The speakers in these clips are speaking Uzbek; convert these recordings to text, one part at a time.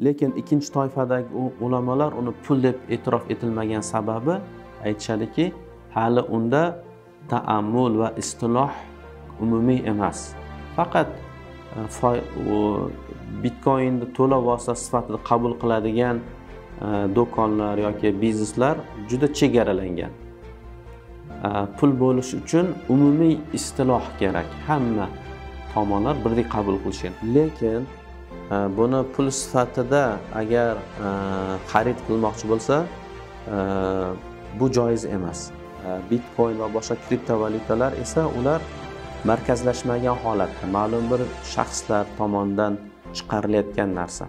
lekin ikkinchi toifadagi ulamolar uni pul deb e'tirof etilmagan sababi aytishadiki hali unda taammul va istiloh umumiy emas. Faqat e, bitkoinni to'lov vositasi sifatida qabul qiladigan e, do'konlar yoki bizneslar juda chegaralangan. E, pul bo'lishi uchun umumiy istiloh kerak. Hamma tomonlar birdek qabul qilishgan lekin Э, buni pul sifatida agar э, xarid qilmoqchi bo'lsa э, bu joiz emas. Bitcoin va boshqa kriptovalyutalar esa ular markazlashmagan holatda. Ma'lum bir shaxslar tomonidan chiqarilayotgan narsa.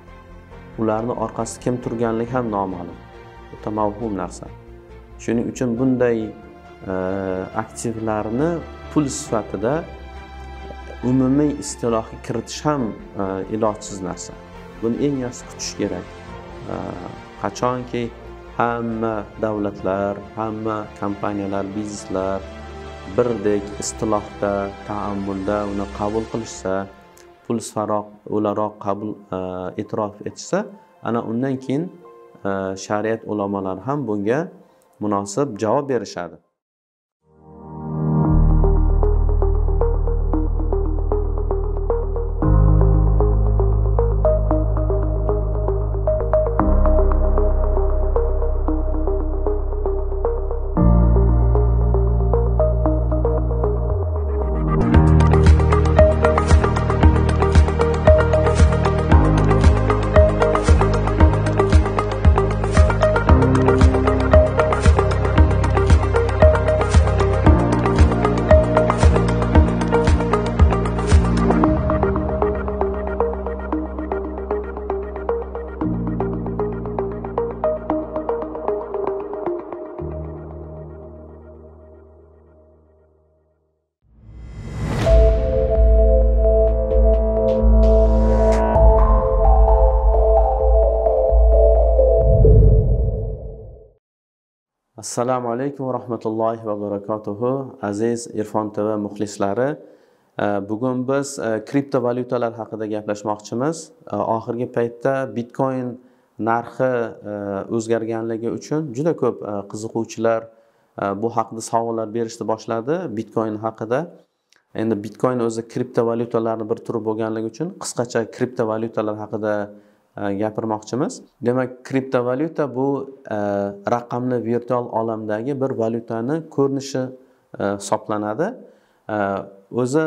Ularni orqasida kim turganligi ham noma'lum. O'ta mavhum narsa. Shuning uchun bunday e, aktivlarni pul sifatida umumiy istilohga kiritish ham e, ilojsiz narsa. Buni eng yaxshi kutish kerak. E, qachonki hamma davlatlar hamma kompaniyalar bizneslar birdek istilohda taammulda uni qabul qilishsa pul sifatroq o'laroq qabul e, e'tirof etishsa ana undan keyin shariat ulamolari ham bunga munosib javob berishadi. Assalomu alaykum va rahmatullohi va barakatuhu aziz irfon tv muxlislari. Eh, bugun biz eh, kriptovalyutalar haqida gaplashmoqchimiz. Eh, oxirgi paytda bitcoin narxi o'zgarganligi uchun juda ko'p qiziquvchilar bu haqida savollar berishni boshladi bitcoin haqida. Endi bitcoin o'zi kriptovalyutalarni bir turi bo'lganligi uchun qisqacha kriptovalyutalar haqida E, gapirmoqchimiz. Demak kriptovalyuta bu e, raqamli virtual olamdagi bir valyutani ko'rinishi e, hisoblanadi. E, o'zi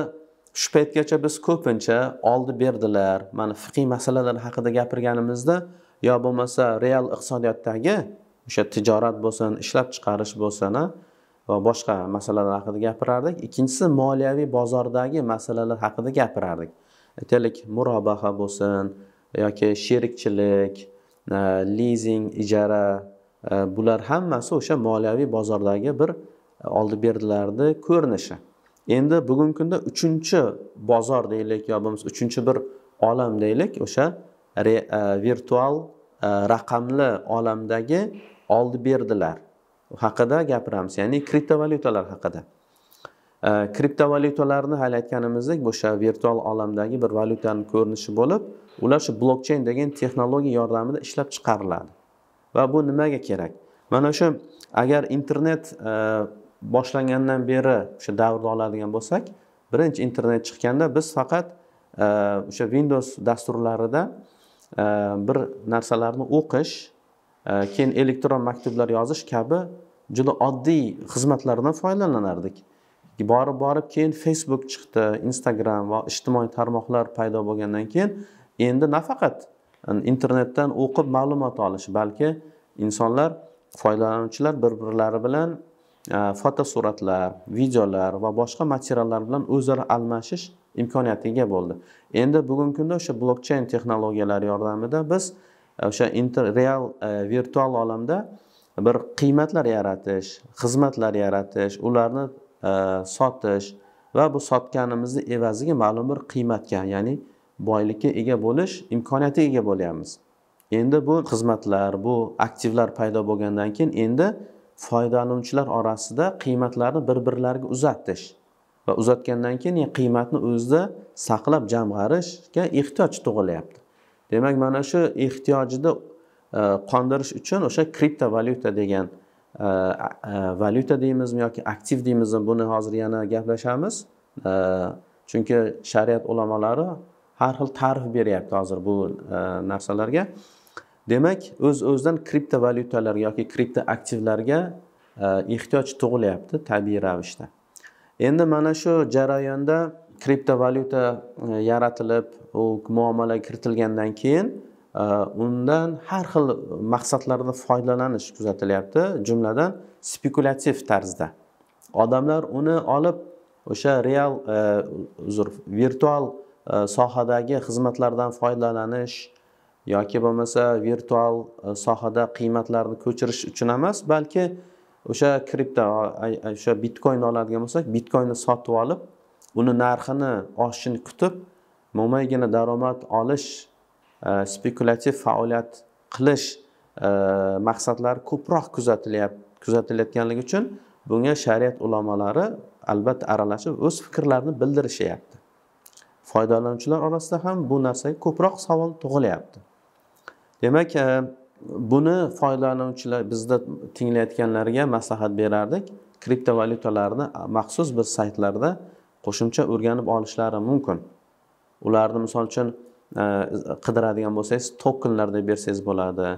shu paytgacha biz ko'pincha oldi berdilar. Mana fiqiy masalalar haqida gapirganimizda yo bo'lmasa real iqtisodiyotdagi o'sha tijorat bo'lsin ishlab chiqarish bo'lsin va boshqa masalalar haqida gapirardik. Ikkinchisi moliyaviy bozordagi masalalar haqida gapirardik. Aytaylik murobaha bo'lsin yoki sherikchilik e, lizing ijara e, bular hammasi o'sha moliyaviy bozordagi bir e, oldi berdilarni ko'rinishi. Endi bugungi kunda uchinchi bozor deylik yo bo'lmasa uchinchi bir olam deylik o'sha virtual raqamli olamdagi oldi berdilar. Haqida gapiramiz ya'ni kriptovalyutalar haqida. Kriptovalyutalarni hali aytganimizdek o'sha virtual olamdagi bir valyutani ko'rinishi bo'lib ular shu blokchain degan texnologiya yordamida ishlab chiqariladi. Va bu nimaga kerak? Mana shu agar internet e, boshlangandan beri o'sha davrni oladigan bo'lsak birinchi internet chiqqanda biz faqat e, o'sha windows dasturlarida e, bir narsalarni o'qish keyin elektron maktublar yozish kabi juda oddiy xizmatlardan foydalanardik. Borib borib keyin facebook chiqdi instagram va ijtimoiy tarmoqlar paydo bo'lgandan keyin endi nafaqat internetdan o'qib ma'lumot olish balki insonlar foydalanuvchilar bir birlari bilan fotosuratlar videolar va boshqa materiallar bilan o'zaro almashish imkoniyatiga bo'ldi. Endi bugungi kunda o'sha blokchain texnologiyalari yordamida biz o'sha real virtual olamda bir qiymatlar yaratish xizmatlar yaratish ularni E, sotish va bu sotganimizni evaziga ma'lum bir qiymatga ya'ni boylikka ega bo'lish imkoniyatiga ega bo'lyapmiz. Endi bu xizmatlar bu aktivlar paydo bo'lgandan keyin endi foydalanuvchilar orasida qiymatlarni bir birlariga uzatish va uzatgandan keyin qiymatni o'zida saqlab jamg'arishga ehtiyoj tug'ilyapti. Demak mana shu ehtiyojni e, qondirish uchun o'sha kriptovalyuta degan Э, valyuta э, deymizmi yoki aktiv deymizmi buni hozir yana gaplashamiz. Э, chunki shariat ulamolari har xil ta'rif beryapti hozir bu e, narsalarga. Demak o'z öz o'zidan kriptovalyutalarga yoki kripto aktivlarga e, ehtiyoj tug'ilyapti tabiiy ravishda. Endi mana shu jarayonda kriptovalyuta e, yaratilib u muomalaga kiritilgandan keyin Э, undan har xil maqsadlarda foydalanish kuzatilyapti jumladan spekulyativ tarzda. Odamlar uni olib o'sha real e, uzr virtual e, sohadagi xizmatlardan foydalanish yoki bo'lmasa virtual e, sohada qiymatlarni ko'chirish uchun emas balki o'sha kripto o'sha bitcoin oladigan bo'lsak bitcoinni sotib olib uni narxini oshishini kutib mo'maygina daromad olish Э, spekulyativ faoliyat qilish э, maqsadlari ko'proq kuzatilyapti kuzatilayotganligi uchun bunga shariat ulamolari albatta aralashib o'z fikrlarini bildirishyapti foydalanuvchilar orasida ham bu narsaga ko'proq savol tug'ilyapti. Demak e, buni foydalanuvchilar bizda tinglayotganlarga maslahat berardik. Kriptovalyutalarni maxsus bir saytlarda qo'shimcha o'rganib olishlari mumkin. Ularni misol uchun qidiradigan bo'lsangiz tokenlarda bersangiz bo'ladi.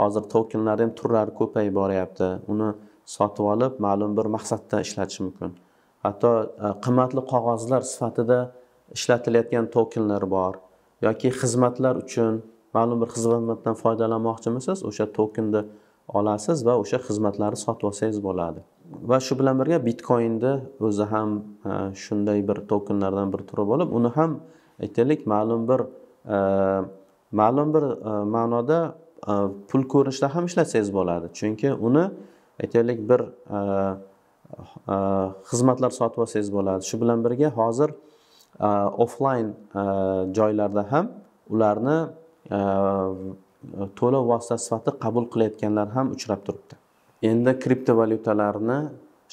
Hozir tokenlarni ham turlari ko'payib boryapti. Uni sotib olib ma'lum bir maqsadda ishlatish mumkin. Hatto e, qimmatli qog'ozlar sifatida ishlatilayotgan tokenlar bor yoki xizmatlar uchun ma'lum bir xizmatdan foydalanmoqchimisiz? O'sha tokenni olasiz va o'sha xizmatlarni sotib olsangiz bo'ladi. Va shu bilan birga bitcoinni o'zi ham e, shunday bir tokenlardan bir turi bo'lib uni ham aytaylik ma'lum bir ma'lum bir ma'noda pul ko'rinishida ham ishlatsangiz bo'ladi chunki uni aytaylik bir xizmatlar sotib olsangiz bo'ladi shu bilan birga hozir offlayn joylarda ham ularni to'lov vositasi sifatida qabul qilayotganlar ham uchrab turibdi. Endi kriptovalyutalarni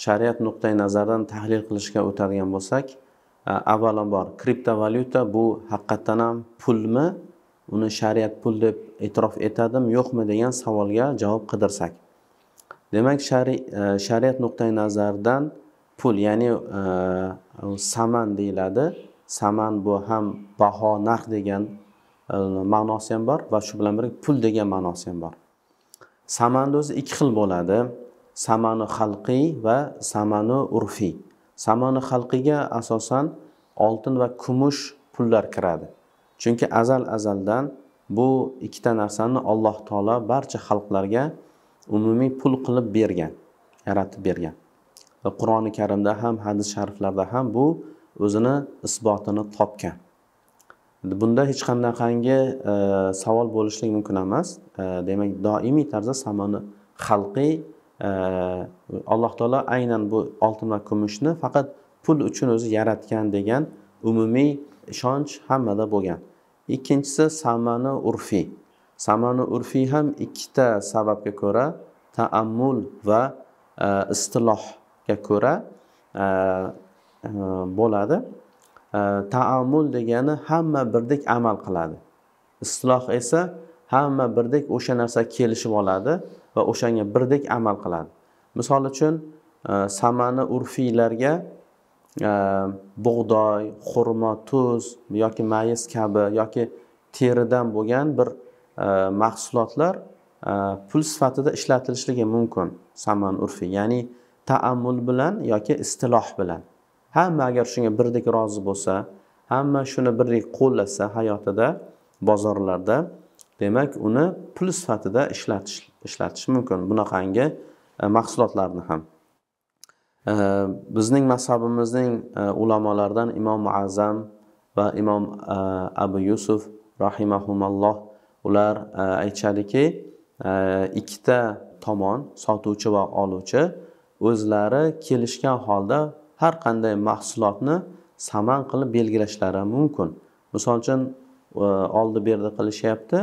shariat nuqtai nazaridan tahlil qilishga o'tadigan bo'lsak avvalambor kriptovalyuta bu haqiqatdan ham pulmi? Uni shariat pul deb e'tirof etadimi yo'qmi degan savolga javob qidirsak. Demak e, shariat nuqtai nazaridan pul ya'ni e, saman deyiladi. Saman bu ham baho narx degan e, ma'nosi ham bor va shu bilan birga pul degan ma'nosi ham bor. Samanni o'zi ikki xil bo'ladi. Samani xalqiy va samani urfiy. Samani xalqiga asosan oltin va kumush pullar kiradi. Chunki azal azaldan bu ikkita narsani alloh taolo barcha xalqlarga umumiy pul qilib bergan yaratib bergan. Va qur'oni karimda ham hadis shariflarda ham bu o'zini isbotini topgan. Bunda hech qanaqangi e, savol bo'lishligi mumkin emas. E, demak doimiy tarzda samoni xalqiy alloh taolo aynan bu oltin va kumushni faqat pul uchun o'zi yaratgan degan umumiy ishonch hammada bo'lgan. Ikkinchisi samani urfiy samani urfiy ham ikkita sababga ko'ra taammul va e, istilohga ko'ra e, e, bo'ladi. Taamul degani hamma birdek amal qiladi. Istiloh esa hamma birdek o'sha narsa kelishib oladi. Va o'shanga birdek amal qiladi. Misol uchun e, samani urfiylarga e, bug'doy xurmo tuz yoki mayiz kabi yoki teridan bo'lgan bir e, mahsulotlar e, pul sifatida ishlatilishligi mumkin saman urfiy ya'ni taammul bilan yoki istiloh bilan. Hamma agar shunga birdek rozi bo'lsa hamma shuni birdek qo'llasa hayotida bozorlarda demak uni pul sifatida ishlatish ishlatish mumkin. Bunaqangi e, mahsulotlarni ham. E, bizning mazhabimizning e, ulamolaridan imom muazzam va imom abu yusuf rahimahumalloh ular aytishadiki ikkita tomon sotuvchi va oluvchi o'zlari kelishgan holda har qanday mahsulotni saman qilib belgilashlari mumkin. Misol uchun oldi berdi qilishyapti.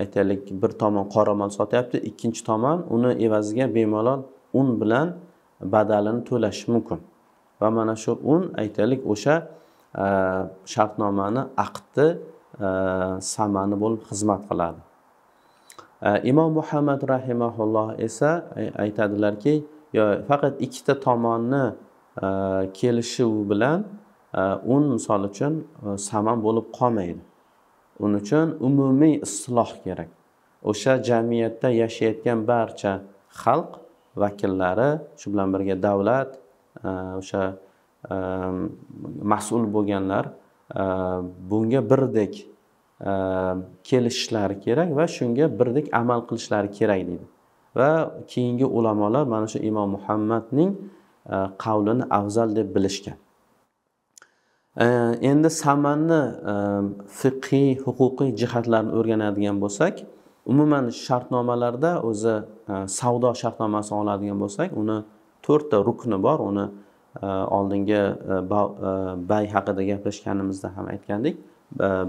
Aytaylik bir tomon qoramol sotyapti ikkinchi tomon uni evaziga bemalol un bilan badalini to'lashi mumkin. Va mana shu un aytaylik o'sha e, shartnomani aqdni e, samani bo'lib xizmat qiladi. E, Imom muhammad rahimaulloh esa aytadilarki faqat ikkita tomonni kelishuvi bilan un misol uchun saman bo'lib qolmaydi. Buning uchun umumiy isloh kerak. O'sha jamiyatda yashayotgan barcha xalq vakillari shu bilan birga davlat e, o'sha e, mas'ul bo'lganlar e, bunga birdek kelishishlari kerak va shunga birdek amal qilishlari kerak deydi. Va keyingi ulamolar mana shu imom muhammadning qavlini afzal deb bilishgan. Э, endi samanni э, fiqhiy huquqiy jihatlarini o'rganadigan bo'lsak umuman shartnomalarda o'zi e, savdo shartnomasini oladigan bo'lsak uni to'rtta rukni bor. Uni e, oldingi e, bay haqida gaplashganimizda ham aytgandik.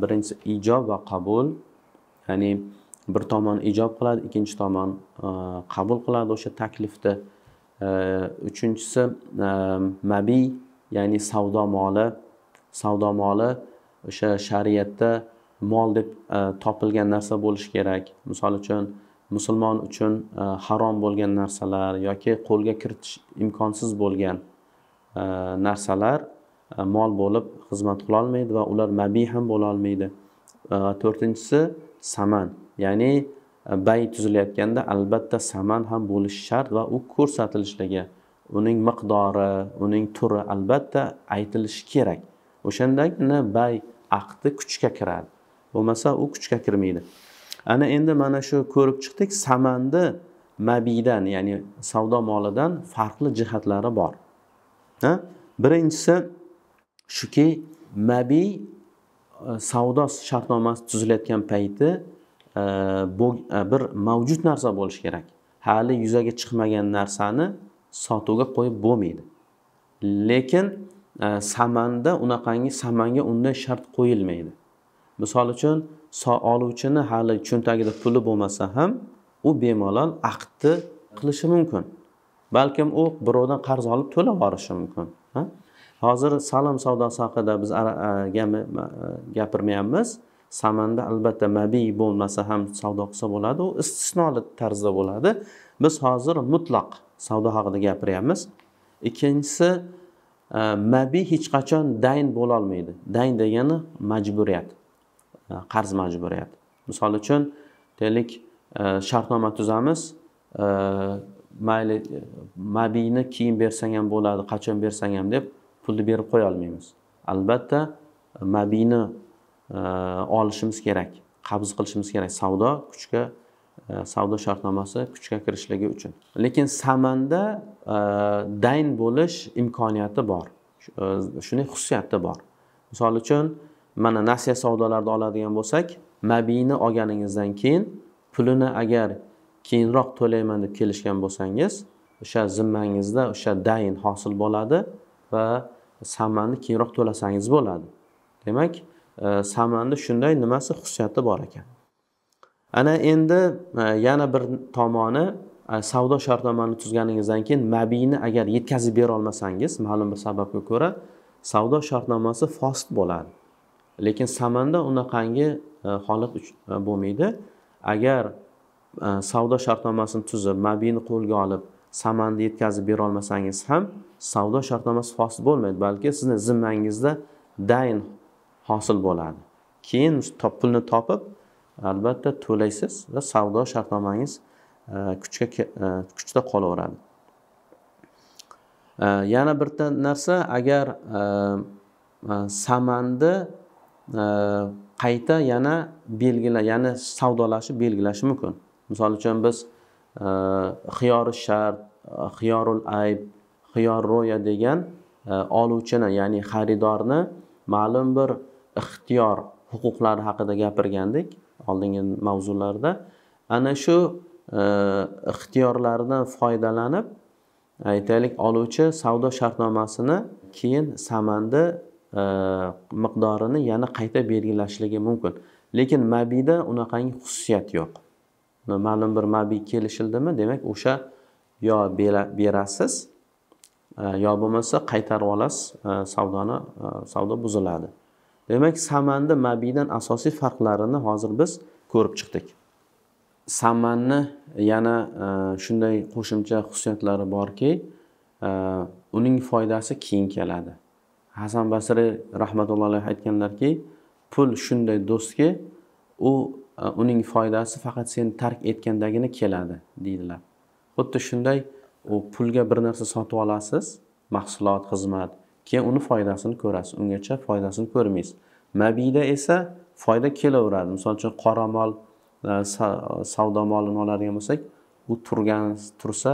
Birinchisi ijob va qabul ya'ni bir tomon ijob qiladi ikkinchi tomon qabul qiladi o'sha taklifni. Uchinchisi mabiy ya'ni savdo moli savdo moli o'sha shariatda mol deb e, topilgan narsa bo'lishi kerak. Misol uchun musulmon uchun e, harom bo'lgan narsalar yoki qo'lga kiritish imkonsiz bo'lgan e, narsalar mol bo'lib xizmat qilolmaydi va ular mabiy ham bo'lolmaydi to'rtinchisi saman. Ya'ni bay tuzilayotganda albatta saman ham bo'lishi shart va u ko'rsatilishligi uning miqdori uning turi albatta aytilishi kerak. O'shandagina bay aqdi kuchga kiradi. Bo'lmasa u kuchga kirmaydi. Ana endi mana shu ko'rib chiqdik samanni mabiydan ya'ni savdo molidan farqli jihatlari bor. Birinchisi shuki mabiy e, savdo shartnomasi tuzilayotgan payti e, e, bir mavjud narsa bo'lishi kerak. Hali yuzaga chiqmagan narsani sotuvga qo'yib bo'lmaydi. Lekin samanda unaqangi samanga undan shart qo'yilmaydi. Misol uchun oluvchini hali cho'ntagida puli bo'lmasa ham u bemalol aqdni qilishi mumkin. Balkim u birovdan qarz olib to'lab yuborishi mumkin hozir salom savdosi haqida biz e, e, gapirmayapmiz. Samanda albatta mabiy bo'lmasa ham savdo qilsa bo'ladi u istisnoli tarzda bo'ladi. Biz hozir mutlaq savdo haqida gapiryapmiz ikkinchisi Э, mabi hech qachon dayn bo'lolmaydi. Dayn degani majburiyat e, qarz majburiyati misol uchun deylik e, shartnoma tuzamiz e, mayli mabiyni keyin bersang ham bo'ladi qachon bersang ham deb pulni berib qo'ya olmaymiz. Albatta mabiyni olishimiz kerak qabz qilishimiz kerak. Savdo kuchga E, savdo shartnomasi kuchga kirishligi uchun. Lekin samanda e, dayn bo'lish imkoniyati bor. E, shunday xususiyati bor. Misol uchun mana nasiya savdolarida oladigan bo'lsak mabiyni olganingizdan keyin pulini agar keyinroq to'layman deb kelishgan bo'lsangiz o'sha zimmangizda o'sha dayn hosil bo'ladi va samanni keyinroq to'lasangiz bo'ladi. Demak samanni shunday nimasi xususiyati bor ekan. Ana endi e, yana bir tomoni e, savdo shartnomani tuzganingizdan keyin mabiyni agar yetkazib bera olmasangiz ma'lum bir sababga ko'ra savdo shartnomasi fosil bo'ladi. Lekin samanda unaqangi e, holat bo'lmaydi. Agar savdo shartnomasini tuzib mabiyni qo'lga olib samanni yetkazib bera olmasangiz ham savdo shartnomasi fosil bo'lmaydi balki sizni zimmangizda dayn hosil bo'ladi. Keyin pulni topib albatta to'laysiz va savdo shartnomangiz e, kuchga e, kuchda qolaveradi. E, yana bitta narsa agar samanni qayta yana belgila ya'ni savdolashib belgilashi mumkin. Misol uchun biz xiyori shart xiyorul ayb xiyor ro'ya degan oluvchini ya'ni xaridorni ma'lum bir ixtiyor huquqlari haqida gapirgandik. Oldingi mavzularda. Ana shu e, ixtiyorlardan foydalanib aytaylik oluvchi savdo shartnomasini keyin samandi e, miqdorini yana qayta belgilashligi mumkin. Lekin mabiyda unaqangi xususiyat yo'q. Ma'lum bir mabiy kelishildimi? Demak o'sha yo berasiz e, yo bo'lmasa qaytarib olasiz savdoni savdo buziladi. Demak samanni mabiydan asosiy farqlarini hozir biz ko'rib chiqdik. Samanni yana e, shunday qo'shimcha xususiyatlari borki e, uning foydasi keyin keladi. Hasan basriy rahmatullohi alayhi aytganlarki pul shunday do'stki u e, uning foydasi faqat seni tark etgandagina keladi deydilar. Xuddi shunday u pulga bir narsa sotib olasiz mahsulot xizmat keyin uni foydasini ko'rasiz. Ungacha foydasini ko'rmaysiz. Mabiyda esa foyda kelaveradi. Misol uchun qoramol mol e, savdo molini oladigan bo'lsak u turgan tursa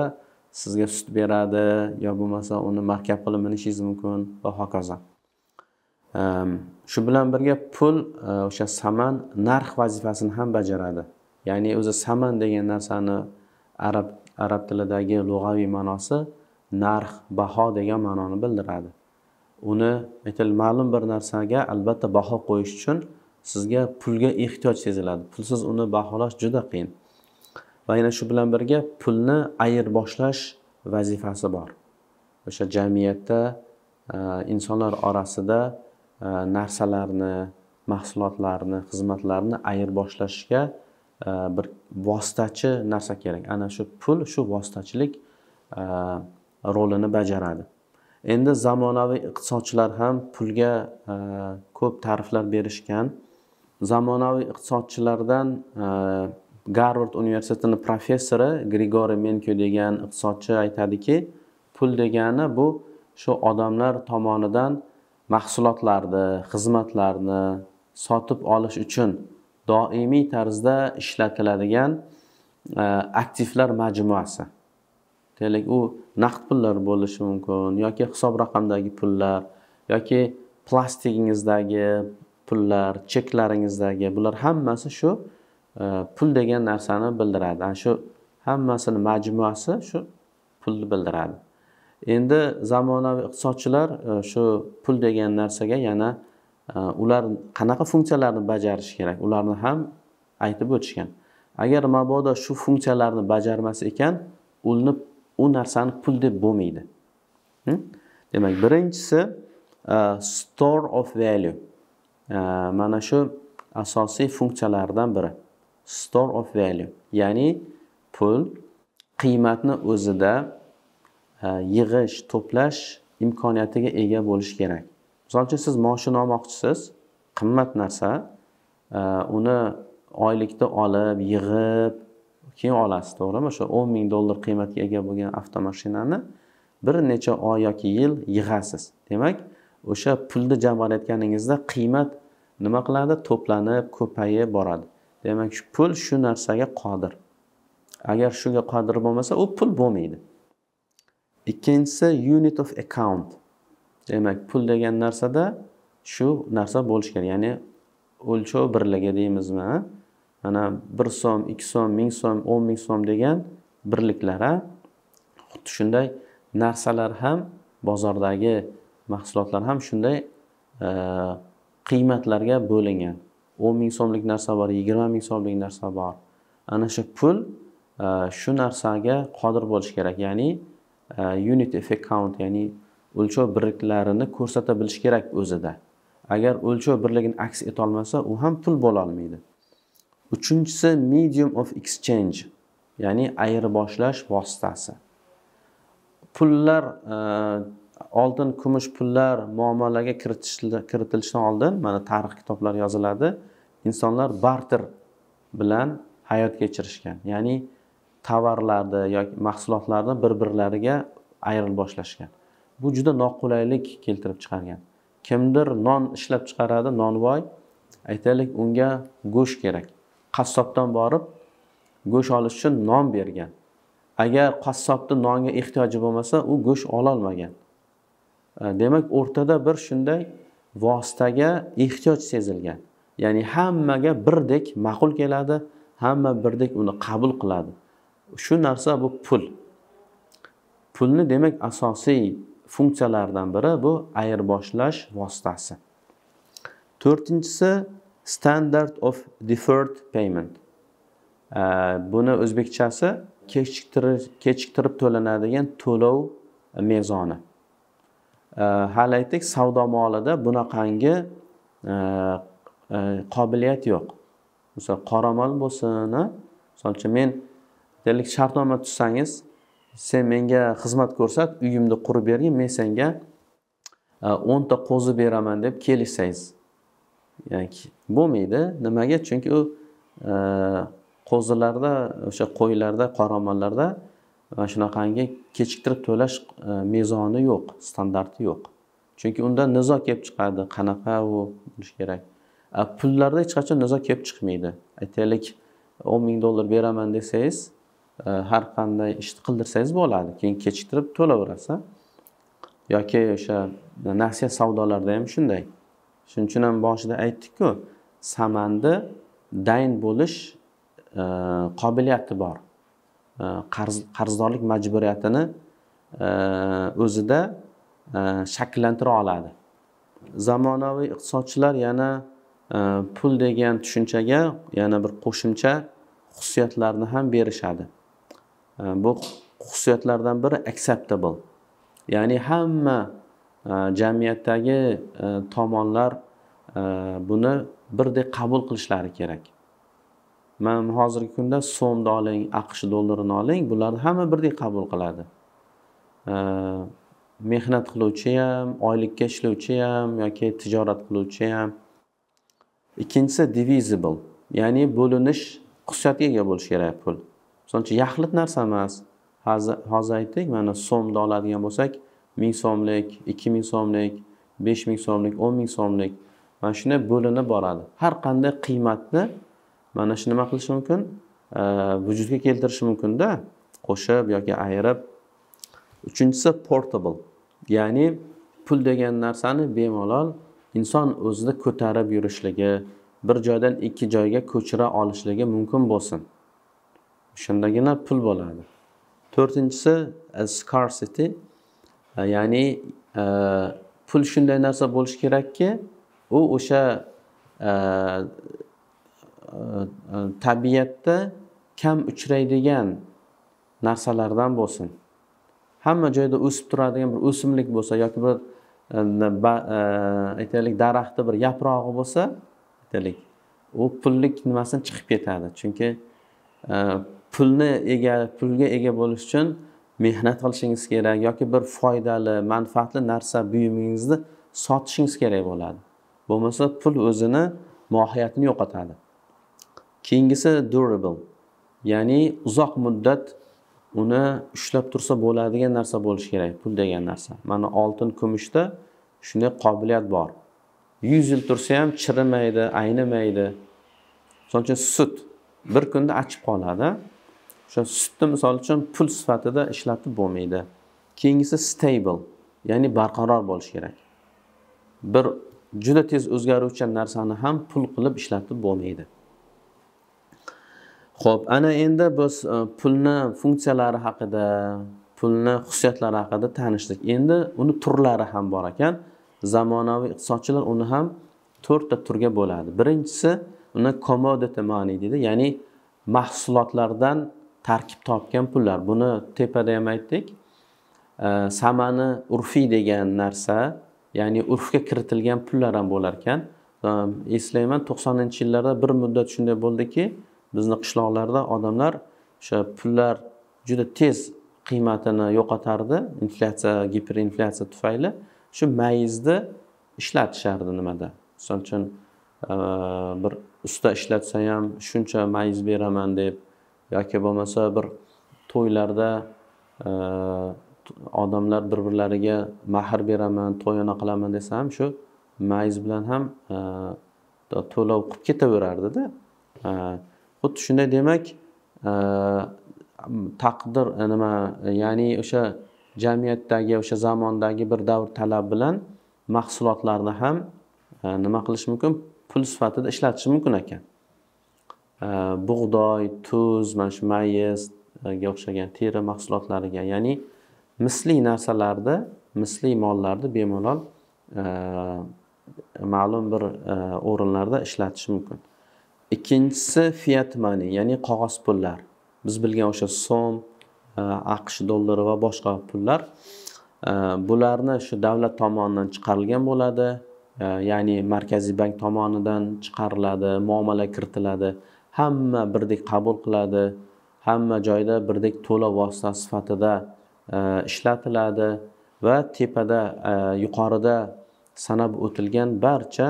sizga sut beradi yo bo'lmasa uni markab qilib minishingiz mumkin va hokazo. Ehm, shu bilan birga pul e, o'sha saman narx vazifasini ham bajaradi. Ya'ni o'zi saman degan narsani arab arab tilidagi lug'aviy ma'nosi narx baho degan ma'noni bildiradi. Uni aytaylik ma'lum bir narsaga albatta baho qo'yish uchun sizga pulga ehtiyoj seziladi. Pulsiz uni baholash juda qiyin. Va yana shu bilan birga pulni ayirboshlash vazifasi bor. O'sha jamiyatda e, insonlar orasida e, narsalarni mahsulotlarni xizmatlarni ayirboshlashga e, bir vositachi narsa kerak. Ana shu pul shu vositachilik rolini bajaradi. Endi zamonaviy iqtisodchilar ham pulga e, ko'p ta'riflar berishgan. Zamonaviy iqtisodchilardan e, garvard universitetini professori grigoriy menko degan iqtisodchi aytadiki pul degani bu shu odamlar tomonidan mahsulotlarni xizmatlarni sotib olish uchun doimiy tarzda ishlatiladigan e, aktivlar majmuasi. Deylik u naqd pullar bo'lishi mumkin yoki hisob raqamdagi pullar yoki plastikingizdagi pullar cheklaringizdagi bular hammasi shu e, pul degan narsani bildiradi. Ana shu hammasini majmuasi shu pulni bildiradi. Endi zamonaviy iqtisodchilar e, shu pul degan narsaga yana e, ular qanaqa funksiyalarni bajarishi kerak? Ularni ham aytib o'tishgan. Agar mabodo shu funksiyalarni bajarmas ekan ulni u narsani pul deb bo'lmaydi. Demak birinchisi e, store of value. E, mana shu asosiy funksiyalardan biri. Store of value. Ya'ni pul qiymatni o'zida e, yig'ish to'plash imkoniyatiga ega bo'lishi kerak. Misol uchun siz moshina olmoqchisiz qimmat narsa uni oylikda olib yig'ib keyin olasiz to'g'rimi? O'sha o'n ming dollar qiymatga ega bo'lgan avtomashinani bir necha oy yoki yil yig'asiz. Demak o'sha pulni jamg'arayotganingizda qiymat nima qiladi? To'planib ko'payib boradi. Demak shu pul shu narsaga qodir. Agar shunga qodir bo'lmasa u pul bo'lmaydi. Ikkinchisi unit of account. Demak pul degan narsada shu narsa bo'lishi kerak. Ya'ni o'lchov birligi deymizmi? Mana bir so'm ikki so'm ming so'm o'n ming so'm degan birliklar a xuddi shunday narsalar ham bozordagi mahsulotlar ham shunday e, qiymatlarga bo'lingan. o'n ming so'mlik narsa bor yigirma ming so'mlik narsa bor. Ana shu pul e, shu narsaga qodir bo'lishi kerak. Ya'ni e, unit effect count ya'ni o'lchov birliklarini ko'rsata bilish kerak o'zida. Agar o'lchov birligini aks etolmasa u ham pul bo'lolmaydi uchinchisi medium of exchange ya'ni ayirboshlash vositasi. Pullar e, oltin kumush pullar muomalaga kiritilishidan oldin mana tarix kitoblar yoziladi insonlar barter bilan hayot kechirishgan. Ya'ni tovarlarni yoki mahsulotlarni bir birlariga ayirboshlashgan. Boshlashgan bu juda noqulaylik keltirib chiqargan. Kimdir non ishlab chiqaradi nonvoy aytaylik unga go'sht kerak. Qassobdan borib go'sht olish uchun non bergan. Agar qassobni nonga ehtiyoji bo'lmasa u go'sht ololmagan. E, demak o'rtada bir shunday vositaga ehtiyoj sezilgan. Ya'ni hammaga birdek ma'qul keladi hamma birdek uni qabul qiladi. Shu narsa bu pul. Pulni demak asosiy funksiyalaridan biri bu ayirboshlash vositasi. To'rtinchisi standard of deferred payment. Buni o'zbekchasi kechiktirib kechiktirib to'lanadigan to'lov mezoni. Hali aytdik savdo molida bunaqangi e, qobiliyat yo'q. Misol qoramol bo'lsin misol uchun men deylik shartnoma tuzsangiz sen menga xizmat ko'rsat uyimni qurib bergin men senga e, o'nta qo'zi beraman deb kelishsangiz bo'lmaydi. Nimaga? Chunki u e, qo'zilarda o'sha qo'ylarda qoramollarda mana shunaqangi kechiktirib to'lash e, mezoni yo'q standarti yo'q. Chunki unda nizo kelib chiqadi. Qanaqa u bo'lishi kerak. Pullarda hech qachon nizo kelib chiqmaydi. Aytaylik o'n ming dollar beraman desangiz har qanday ishni qildirsangiz bo'ladi. Keyin kechiktirib to'laverasiz yoki o'sha nasiya savdolarda ham shunday. Shuning uchun ham boshida aytdikku samanni dayn bo'lish e, qobiliyati bor. E, qarz qarzdorlik majburiyatini e, o'zida shakllantira oladi. Zamonaviy iqtisodchilar yana pul degan tushunchaga yana bir qo'shimcha xususiyatlarni ham berishadi. Bu xususiyatlardan biri acceptable. Ya'ni hamma Э, jamiyatdagi э, tomonlar э, buni birdek qabul qilishlari kerak. Man hozirgi kunda so'mni oling aqsh dollarini oling bularni hamma birdek qabul qiladi. Mehnat qiluvchi ham oylikka ishlovchi ham yoki tijorat qiluvchi ham ikkinchisi divisible ya'ni bo'linish xususiyatiga ega bo'lishi kerak pul. Misol uchun yaxlit narsa emas. Hozir aytdik mana so'mni oladigan bo'lsak ming so'mlik ikki ming so'mlik besh ming so'mlik o'n ming so'mlik. Mana shunday bo'linib boradi. Har qanday qiymatni mana shu nima qilishi mumkin? Vujudga keltirishi mumkinda qo'shib yoki ayirib. Uchinchisi portable. Ya'ni pul degan narsani bemalol inson o'zida ko'tarib yurishligi bir joydan ikki joyga ko'chira olishligi mumkin bo'lsin. O'shandagina pul bo'ladi. To'rtinchisi e, scarcity. Ya'ni e, pul shunday narsa bo'lishi kerakki u o'sha e, e, tabiatda kam uchraydigan narsalardan bo'lsin. Hamma joyda o'sib turadigan bir o'simlik bo'lsa yoki bir aytaylik daraxtni bir yaprog'i bo'lsa aytaylik u pullik nimasidan chiqib ketadi. Chunki pulni ega pulga ega bo'lish uchun mehnat qilishingiz kerak yoki bir foydali manfaatli narsa buyumingizni sotishingiz kerak bo'ladi. Bo'lmasa pul o'zini mohiyatini yo'qotadi. Keyingisi durable ya'ni uzoq muddat uni ushlab tursa bo'ladigan narsa bo'lishi kerak pul degan narsa. Mana oltin kumushda shunday qobiliyat bor. Yuz yil tursa ham chirimaydi aynimaydi. Misol uchun sut bir kunda achib qoladi. O'sha sutni misol uchun pul sifatida ishlatib bo'lmaydi. Keyingisi stable ya'ni barqaror bo'lishi kerak. Bir juda tez o'zgaruvchan narsani ham pul qilib ishlatib bo'lmaydi. Ho'p ana endi biz e, pulni funksiyalari haqida pulni xususiyatlari haqida tanishdik. Endi uni turlari ham bor ekan. Zamonaviy iqtisodchilar uni ham to'rtta turga bo'ladi. Birinchisi uni commodity money deydi ya'ni mahsulotlardan tarkib topgan pullar. Buni tepada ham aytdik. Samani urfiy degan narsa ya'ni urfga kiritilgan pullar ham bo'lar ekan. Eslayman to'qsoninchi yillarda bir muddat shunday bo'ldiki bizni qishloqlarda odamlar o'sha pullar juda tez qiymatini yo'qotardi. Inflyatsiya giperinflyatsiya tufayli. Shu mayizni ishlatishardi nimada. Misol uchun bir usta ishlatsa ham shuncha mayiz beraman deb yoki bo'lmasa bir to'ylarda e, odamlar bir birlariga mahr beraman to'yona qilaman desa ham shu mayiz bilan ham e, to'lov qilib ketaverardida. E, xuddi shunday demak taqdir nima ya'ni o'sha jamiyatdagi o'sha zamondagi bir davr talab bilan mahsulotlarni ham nima qilish mumkin? Pul sifatida ishlatish mumkin ekan. Э, bug'doy tuz mana shu mayizga e, o'xshagan teri mahsulotlariga ya'ni misli narsalarni misli mollarni bemalol e, ma'lum bir e, o'rinlarda ishlatish mumkin. Ikkinchisi fiat money ya'ni qog'oz pullar. Biz bilgan o'sha so'm aqsh dollari va boshqa pullar bularni shu davlat tomonidan chiqarilgan bo'ladi ya'ni markaziy bank tomonidan chiqariladi muomala kiritiladi. Hamma birdek qabul qiladi hamma joyda birdek to'lov vositasi sifatida e, ishlatiladi va tepada e, yuqorida sanab o'tilgan barcha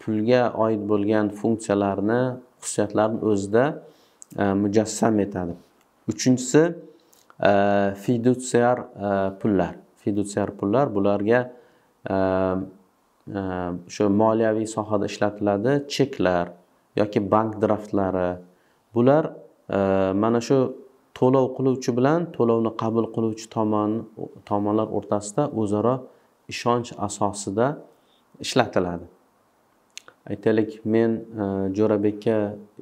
pulga oid bo'lgan funksiyalarni xususiyatlarni o'zida e, mujassam etadi. Uchinchisi fidutsiar pullar. Fidutsiar pullar bularga o'sha moliyaviy sohada ishlatiladi. Cheklar yoki bank draftlari. Bular e, mana shu to'lov qiluvchi bilan to'lovni qabul qiluvchi tomon tomonlar o'rtasida o'zaro ishonch asosida ishlatiladi. Aytaylik men e, jo'rabekka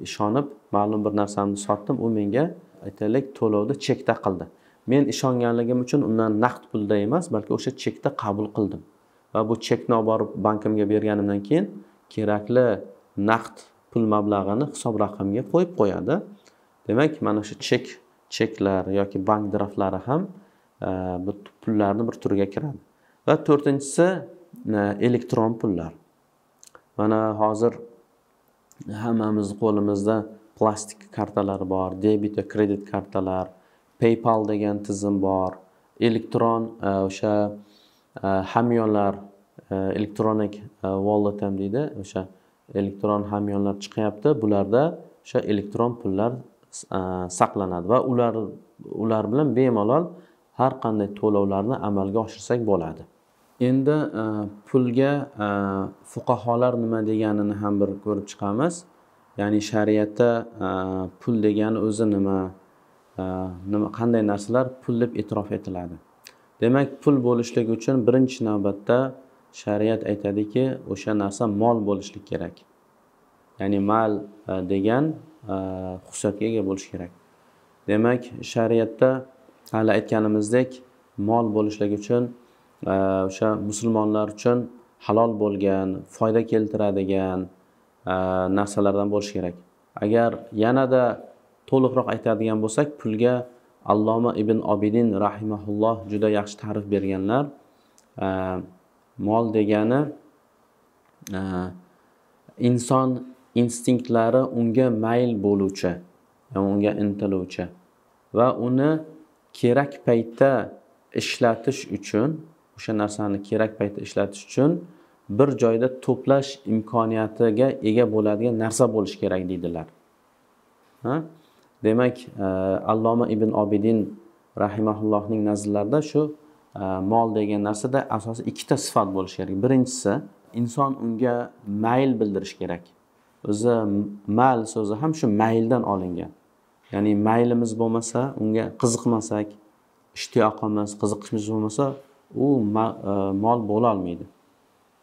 ishonib ma'lum bir narsamni sotdim u menga aytaylik to'lovni chekda qildi. Men ishonganligim uchun undan naqd pulda emas balki o'sha chekda qabul qildim. Va bu chekni olib borib bankimga berganimdan keyin kerakli naqd pul mablag'ini hisob raqamiga qo'yib qo'yadi. Demak mana shu chek cheklar yoki bank draftlari ham e, bu pullarni bir turiga kiradi. Va to'rtinchisi e, elektron pullar. Mana hozir hammamizni qo'limizda plastik kartalar bor debit va kredit kartalar paypal degan tizim bor elektron e, o'sha hamyonlar elektronik wallet ham deydi o'sha elektron hamyonlar chiqyapti. Bularda o'sha elektron pullar saqlanadi va ular ular bilan bemalol har qanday to'lovlarni amalga oshirsak bo'ladi. Endi pulga fuqaholar nima deganini ham bir ko'rib chiqamiz. Ya'ni shariatda pul degani o'zi nima nima qanday narsalar pul deb e'tirof etiladi. Demak pul bo'lishligi uchun birinchi navbatda shariat aytadiki o'sha narsa mol bo'lishlik kerak. Ya'ni mal e, degan e, xususiyatga ega bo'lishi kerak. Demak shariatda hali aytganimizdek mol bo'lishligi uchun e, o'sha musulmonlar uchun halol bo'lgan foyda keltiradigan narsalardan bo'lishi kerak. Agar yanada to'liqroq aytadigan bo'lsak pulga alloma ibn obidin rahimaulloh juda yaxshi ta'rif berganlar mol degani e, inson instinktlari unga mayl bo'luvchi unga intiluvchi va uni kerak paytda ishlatish uchun o'sha narsani kerak paytda ishlatish uchun bir joyda to'plash imkoniyatiga ega bo'ladigan narsa bo'lishi kerak deydilar. Ha? Demak e, alloma ibn obidin rahimaullohning nazarlarida shu Э, mol degan narsada asosiy ikkita sifat bo'lishi kerak. Birinchisi inson unga mayl bildirish kerak. O'zi mal so'zi ham shu mayldan olingan. Ya'ni maylimiz bo'lmasa unga qiziqmasak ishtiyoqimiz qiziqishimiz bo'lmasa u e, mol bo'lolmaydi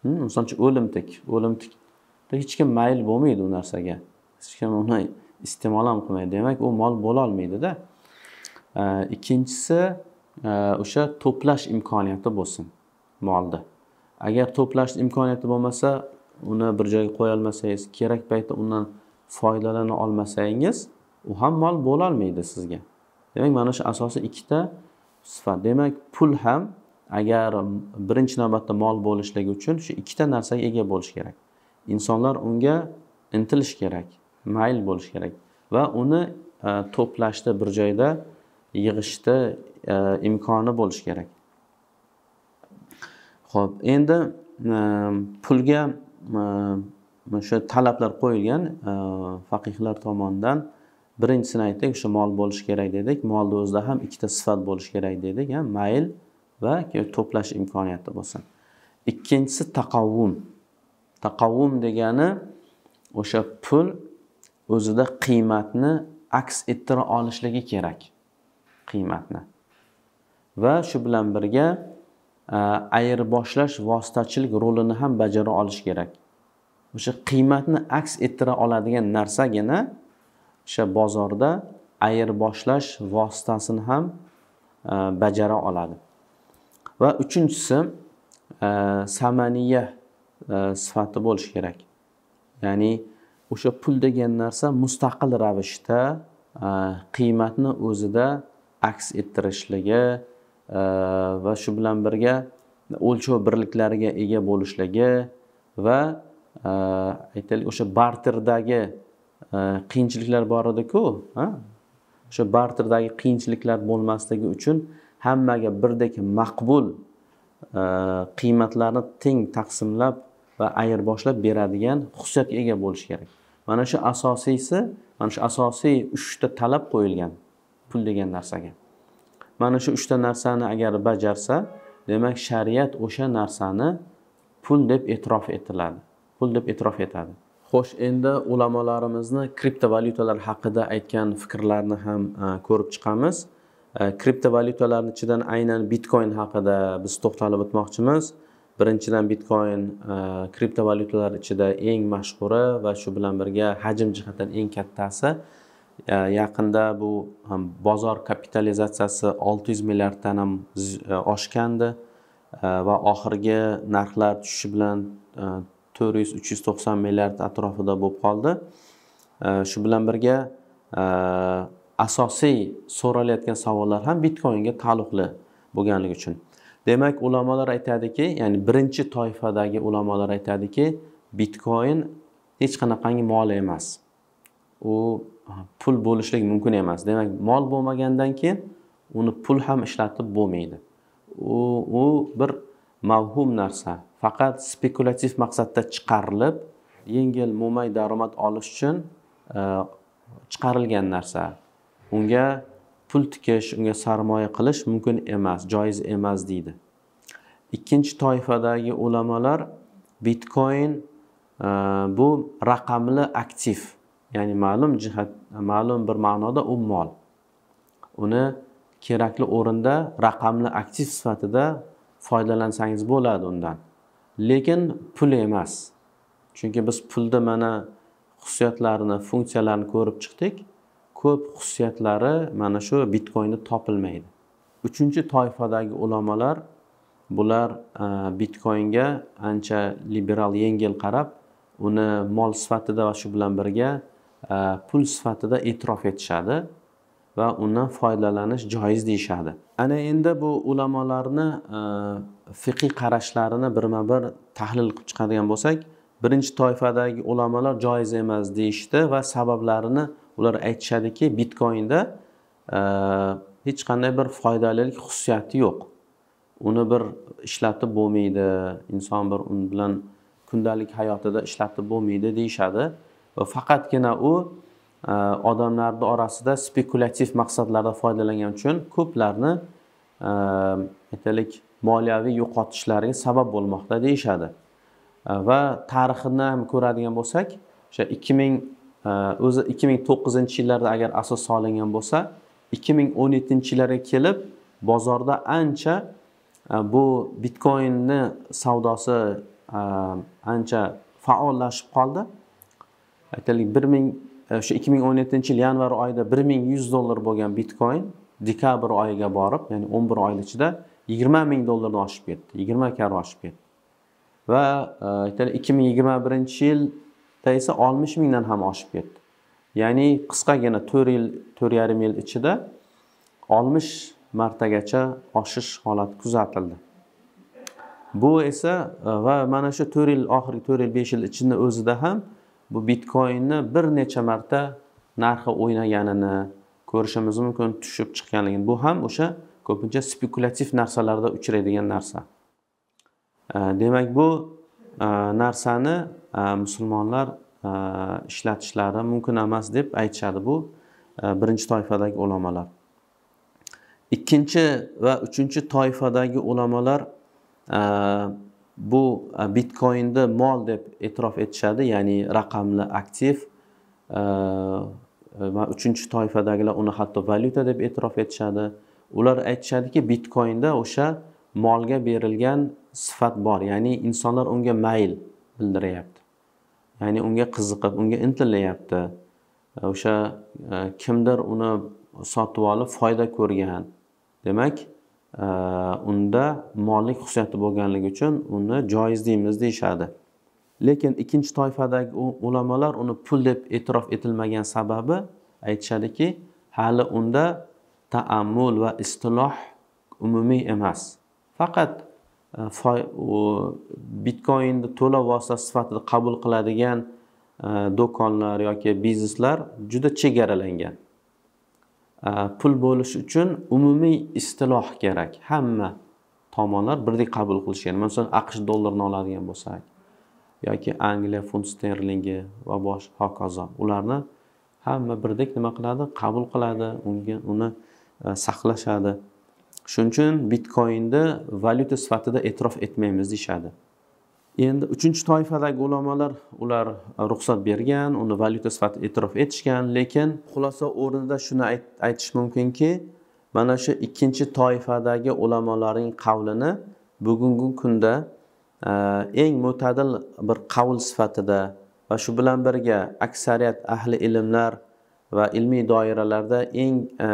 misol uchun o'limtik. O'limtikda hech kim mayl bo'lmaydi u narsaga. Hech kim uni iste'mol ham qilmaydi. Demak u mol bo'lolmaydida e, ikkinchisi o'sha to'plash imkoniyati bo'lsin molni agar to'plash imkoniyati bo'lmasa uni bir joyga qo'ya olmasangiz kerak paytda undan foydalana olmasangiz u ham mol bo'lolmaydi sizga. Demak mana shu asosiy ikkita sifat. Demak pul ham agar birinchi navbatda mol bo'lishligi uchun shu ikkita narsaga ega bo'lish kerak. Insonlar unga intilish kerak mayl bo'lish kerak va uni e, to'plashda bir joyda yig'ishda e, imkoni bo'lishi kerak. Ho'p endi e, pulga e, o'sha talablar qo'yilgan e, faqihlar tomonidan birinchisini aytdik o'sha mol bo'lishi kerak dedik. Molni o'zida ham ikkita sifat bo'lishi kerak dedik mayl va to'plash imkoniyati bo'lsin. Ikkinchisi taqovvum taqovvum degani o'sha pul o'zida qiymatni aks ettira olishligi kerak. Qiymatni. Va shu bilan birga ayirboshlash vositachilik rolini ham bajara olish kerak. O'sha qiymatni aks ettira oladigan narsagina o'sha bozorda ayirboshlash vositasini ham bajara oladi. Va uchinchisi samaniya sifati bo'lishi kerak. Ya'ni o'sha pul degan narsa mustaqil ravishda qiymatni o'zida aks ettirishligi e, va shu bilan birga o'lchov birliklariga ega bo'lishligi va e, aytaylik o'sha barterdagi e, qiyinchiliklar bor ediku o'sha barterdagi qiyinchiliklar bo'lmasligi uchun hammaga birdek maqbul qiymatlarni teng taqsimlab va ayirboshlab beradigan xususiyatga ega bo'lishi kerak. Mana shu asosiysi mana shu asosiy uchta talab qo'yilgan. Pul degan narsaga. Mana shu uchta narsani agar bajarsa demak shariat o'sha narsani pul deb e'tirof etiladi. Pul deb e'tirof etadi. Xo'sh endi ulamolarimizni kriptovalyutalar haqida aytgan fikrlarni ham e, ko'rib chiqamiz. E, kriptovalyutalarni ichidan aynan bitcoin haqida biz to'xtalib o'tmoqchimiz. Birinchidan bitcoin e, kriptovalyutalar ichida eng mashhuri va shu bilan birga hajm jihatdan eng kattasi yaqinda bu bozor kapitalizatsiyasi olti yuz milliarddan ham e, oshgandi. Va oxirgi narxlar tushishi bilan e, to'rt yuz uch yuz to'qson milliard atrofida bo'lib qoldi. Shu bilan birga e, asosiy so'ralayotgan savollar ham bitcoinga taalluqli bo'lganligi uchun. Demak ulamolar aytadiki ya'ni birinchi toifadagi ulamolar aytadiki bitcoin hech qanaqangi mol emas. U pul bo'lishligi mumkin emas. Demak mol bo'lmagandan keyin uni pul ham ishlatib bo'lmaydi. U u bir mavhum narsa. Faqat spekulativ maqsadda chiqarilib yengil mo'may daromad olish uchun e, chiqarilgan narsa. Unga pul tikish unga sarmoya qilish mumkin emas joiz emas deydi. Ikkinchi toifadagi ulamolar bitcoin e, bu raqamli aktiv. Ya'ni ma'lum jihat ma'lum bir ma'noda u mol. Uni kerakli o'rinda raqamli aktiv sifatida foydalansangiz bo'ladi undan. Lekin pul emas. Chunki biz pulni mana xususiyatlarini funksiyalarini ko'rib chiqdik. Ko'p xususiyatlari mana shu bitkoinda topilmaydi. Uchinchi toifadagi ulamolar bular e, bitkoinga ancha liberal yengil qarab uni mol sifatida va shu bilan birga E, pul sifatida e'tirof etishadi va undan foydalanish joiz deyishadi. Ana endi bu ulamolarni e, fiqiy qarashlarini birma bir tahlil qilib chiqadigan bo'lsak birinchi toifadagi ulamolar joiz emas deyishdi va sabablarini ular aytishadiki bitkoinda e, hech qanday bir foydalilik xususiyati yo'q. Uni bir ishlatib bo'lmaydi inson bir un bilan kundalik hayotida ishlatib bo'lmaydi deyishadi. Faqatgina u e, odamlarni orasida spekulativ maqsadlarda foydalangan uchun ko'plarni e, aytaylik moliyaviy yo'qotishlariga sabab bo'lmoqda deyishadi. E, va tarixini ham ko'radigan bo'lsak o'sha ikki ming o'zi ikki ming to'qqizinchi yillarda agar asos solingan bo'lsa ikki ming o'n yettinchi yillarga kelib bozorda ancha bu bitkoinni savdosi ancha faollashib qoldi. Aytaylik bir ming e, o'sha ikki ming o'n yettinchi yil yanvar oyida bir ming yuz dollar bo'lgan bitcoin dekabr oyiga borib ya'ni o'n bir oyni ichida yigirma ming dollardan oshib ketdi yigirma karra oshib ketdi. Va e, aytaylik ikki ming yigirma birinchi yilda esa oltmish mingdan ham oshib ketdi. Ya'ni qisqagina to'rt yil to'rt yarim yil ichida oltmish martagacha oshish holati kuzatildi. Bu esa e, va mana shu to'rt yil oxirgi to'rt yil besh yil ichini o'zida ham bu bitcoinni bir necha marta narxi o'ynaganini ko'rishimiz mumkin tushib chiqqanligini. Bu ham o'sha ko'pincha spekulativ narsalarda uchraydigan narsa. Demak bu e, narsani e, musulmonlar e, ishlatishlari mumkin emas deb aytishadi bu birinchi toifadagi ulamolar. Ikkinchi va uchinchi toifadagi ulamolar bu e, bitcoinni mol deb e'tirof etishadi ya'ni raqamli aktiv e, e, va uchinchi toifadagilar uni hatto valyuta deb e'tirof etishadi. Ular aytishadiki bitcoinda o'sha molga berilgan sifat bor ya'ni insonlar unga mayl bildiryapti. Ya'ni unga qiziqib unga intilyapti. O'sha kimdir uni sotib olib foyda ko'rgan. Demak unda mollik xususiyati bo'lganligi uchun uni joiz deymiz deyishadi. Lekin ikkinchi toifadagi ulamolar uni pul deb e'tirof etilmagan sababi aytishadiki hali unda taammul va istiloh umumiy emas. Faqat e, bitcoinni to'lov vositasi sifatida qabul qiladigan e, do'konlar yoki bizneslar juda chegaralangan. Э, pul bo'lishi uchun umumiy istiloh kerak. Hamma tomonlar birdek qabul qilishi kerak. Masalan aqsh dollarini oladigan bo'lsak yoki angliya funt sterlingi va boshqa hokazo ularni hamma birdek nima qiladi? Qabul qiladi. Unga uni e, saqlashadi. Shuning uchun bitkoinni valyuta sifatida e'tirof etmaymiz deyishadi. Endi uchinchi toifadagi ulamolar ular e, ruxsat bergan uni valyuta sifatida e'tirof etishgan lekin xulosa o'rnida shuni aytish mumkinki mana shu ikkinchi toifadagi ulamolarning qavlini bugungi kunda e, eng mo'tadil bir qavl sifatida va shu bilan birga aksariyat ahli ilmlar va ilmiy doiralarda eng e,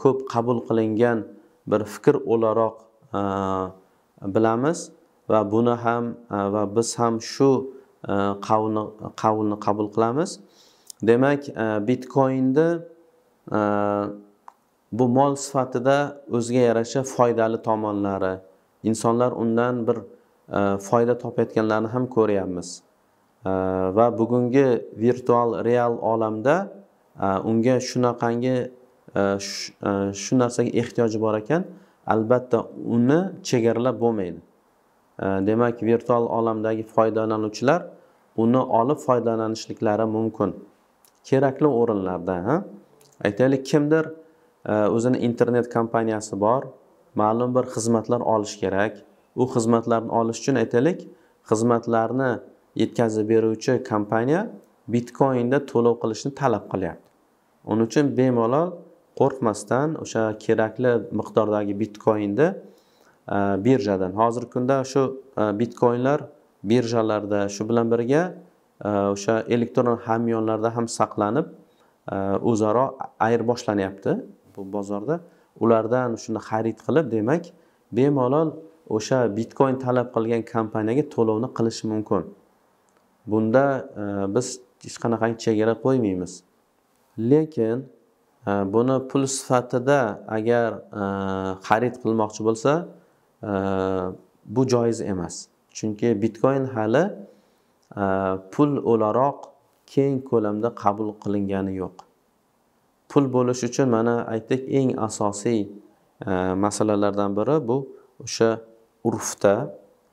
ko'p qabul qilingan bir fikr o'laroq bilamiz. Va buni ham e, va biz ham shu e, qavlni qavlni qabul qilamiz. Demak e, bitkoinni bu mol sifatida o'ziga yarasha foydali tomonlari insonlar undan bir foyda topayotganlarini ham ko'ryapmiz. Va bugungi virtual real olamda unga shunaqangi shu narsaga ehtiyoji bor ekan albatta uni chegaralab bo'lmaydi. Э, demak virtual olamdagi foydalanuvchilar uni olib foydalanishliklari mumkin. Kerakli o'rinlarda aytaylik kimdir e, o'zini internet kompaniyasi bor ma'lum bir xizmatlar olish kerak. U xizmatlarni olish uchun aytaylik xizmatlarni yetkazib beruvchi kompaniya bitcoinda to'lov qilishni talab qilyapti. Uning uchun bemalol qo'rqmasdan o'sha kerakli miqdordagi bitcoinni birjadan. Hozirgi kunda shu e, bitcoinlar birjalarda shu bilan birga e, o'sha elektron hamyonlarda ham saqlanib e, o'zaro ayirboshlanyapti bu bozorda. Ulardan shuni xarid qilib demak bemalol o'sha bitcoin talab qilgan kompaniyaga to'lovni qilish mumkin. Bunda biz hech qanaqangi chegara qo'ymaymiz. Lekin buni pul sifatida agar xarid qilmoqchi bo'lsa bu joiz emas. Chunki bitcoin hali e, pul o'laroq keng ko'lamda qabul qilingani yo'q. Pul bo'lishi uchun mana aytdik eng asosiy e, masalalardan biri bu o'sha urfda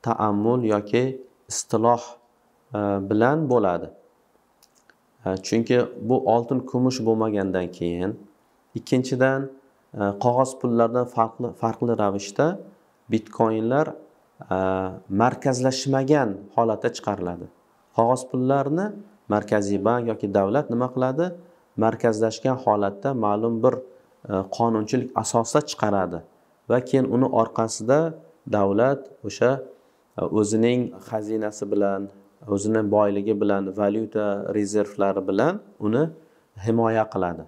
taammul yoki istiloh e, bilan bo'ladi. Chunki bu oltin kumush bo'lmagandan keyin ikkinchidan qog'oz pullardan farqli farqli ravishda bitcoinlar markazlashmagan holatda chiqariladi. Qog'oz pullarni markaziy bank yoki davlat nima qiladi? Markazlashgan holatda ma'lum bir qonunchilik asosida chiqaradi va keyin uni orqasida davlat o'sha o'zining xazinasi bilan o'zini boyligi bilan valyuta rezervlari bilan uni himoya qiladi.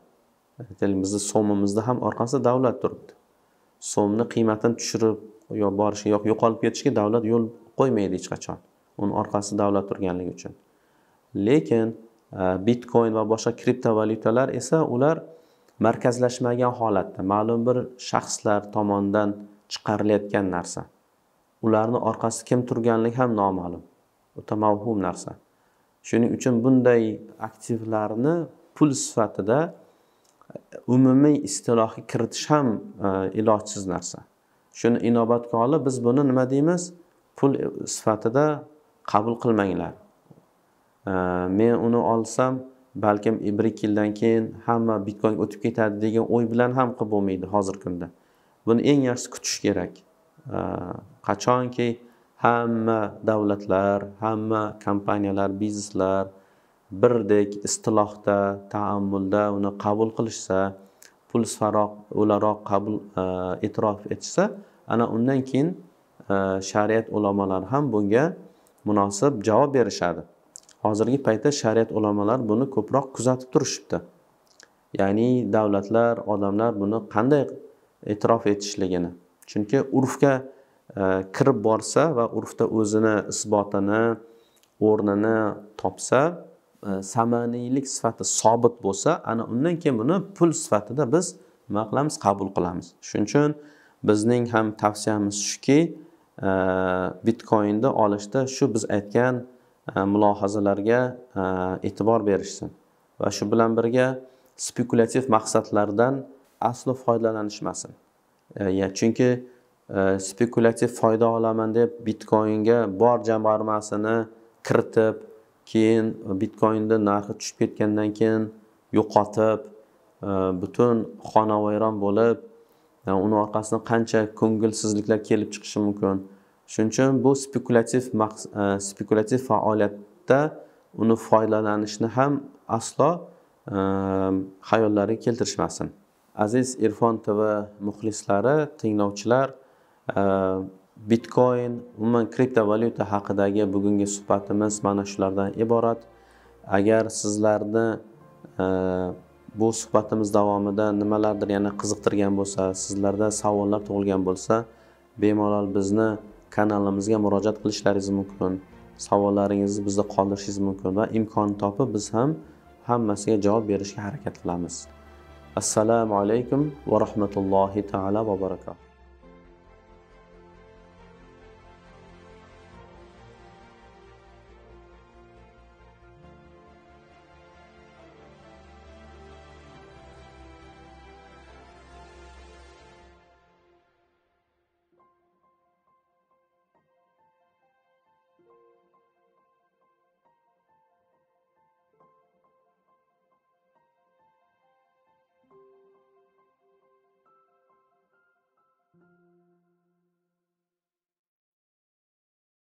Bizni so'mimizni ham orqasida davlat turibdi. So'mni qiymatini tushirib yo borishi yoki yo'qolib ketishga davlat yo'l qo'ymaydi hech qachon. Uni orqasida davlat turganligi uchun. Lekin e, bitcoin va boshqa kriptovalyutalar esa ular markazlashmagan holatda. Ma'lum bir shaxslar tomonidan chiqarilayotgan narsa. Ularni orqasida kim turganligi ham noma'lum. O'ta mavhum narsa. Shuning uchun bunday aktivlarni pul sifatida e, umumiy istilohga kiritish ham e, ilojsiz narsa. Shuni inobatga olib biz buni nima deymiz? Pul sifatida qabul qilmanglar. Men uni olsam balkim bir ikki yildan keyin hamma bitcoin o'tib ketadi degan o'y bilan ham qilib bo'lmaydi hozirgi kunda. Buni eng yaxshisi kutish kerak. Qachonki hamma davlatlar hamma kompaniyalar bizneslar birdek istilohda taammulda uni qabul qilishsa pul sifatroq o'laroq qabul e, e'tirof etishsa ana undan keyin e, shariat ulamolari ham bunga munosib javob berishadi. Hozirgi paytda shariat ulamolari buni ko'proq kuzatib turishibdi. Ya'ni davlatlar odamlar buni qanday e'tirof etishligini. Chunki urfga e, kirib borsa va urfda o'zini isbotini o'rnini topsa E, samaniylik sifati sobit bo'lsa ana undan keyin buni pul sifatida biz nima qilamiz? Qabul qilamiz. Shuning uchun bizning ham tavsiyamiz shuki e, bitcoinni olishda shu biz aytgan e, mulohazalarga e'tibor berishsin va shu bilan birga spekulyativ maqsadlardan aslo foydalanishmasin. Chunki spekulyativ foyda olaman deb bitcoinga bor jamg'armasini kiritib keyin e, bitcoinni narxi tushib ketgandan keyin yo'qotib e, butun xonavayron bo'lib e, uni orqasidan qancha ko'ngilsizliklar kelib chiqishi mumkin. Shuning uchun bu spekulativ spekulativ faoliyatda uni foydalanishni ham aslo xayollariga keltirishmasin. Aziz irfon tv muxlislari tinglovchilar bitcoin umuman kriptovalyuta haqidagi bugungi suhbatimiz mana shulardan iborat. Agar sizlarni e, bu suhbatimiz davomida nimalardir yana qiziqtirgan bo'lsa sizlarda savollar tug'ilgan bo'lsa bemalol bizni kanalimizga murojaat qilishlaringiz mumkin savollaringizni bizda qoldirishingiz mumkin va imkon topib biz ham hammasiga javob berishga harakat qilamiz. Assalomu alaykum va rahmatullohi taala va barakatuh.